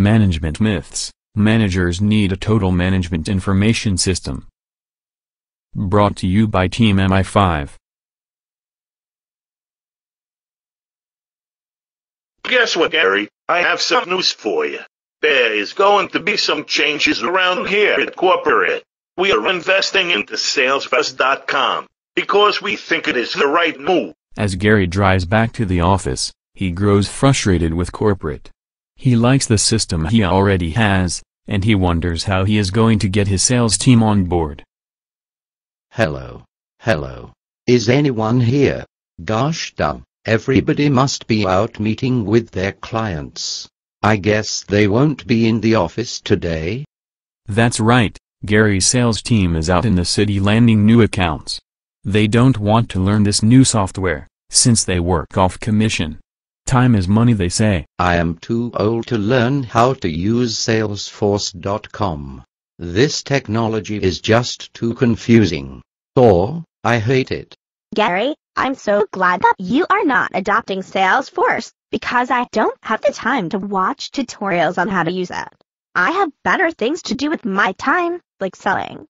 Management Myths Managers Need a Total Management Information System. Brought to you by Team MI5. Guess what, Gary? I have some news for you. There is going to be some changes around here at corporate. We are investing into Salesforce.com because we think it is the right move. As Gary drives back to the office, he grows frustrated with corporate. He likes the system he already has, and he wonders how he is going to get his sales team on board. Hello. Hello. Is anyone here? Gosh damn, everybody must be out meeting with their clients. I guess they won't be in the office today. That's right, Gary's sales team is out in the city landing new accounts. They don't want to learn this new software, since they work off commission. Time is money they say. I am too old to learn how to use Salesforce.com. This technology is just too confusing. Or, I hate it. Gary, I'm so glad that you are not adopting Salesforce, because I don't have the time to watch tutorials on how to use it. I have better things to do with my time, like selling.